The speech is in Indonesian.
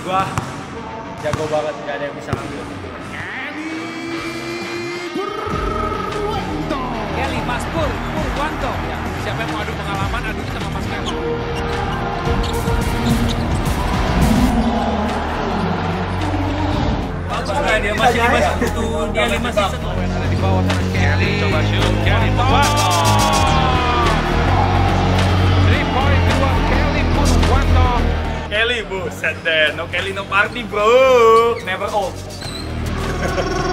gua jago banget, gak ada yang bisa ngambil. Kelly Mas Pur, Purwanto. Ya, siapa yang mau adu pengalaman, adu sama Mas Kelly. Nah, dia masih lima satu, dia lima satu. Di bawah sana Kelly. Coba shoot, Kelly, buset deh. No Kelly, no party, bro. Never old.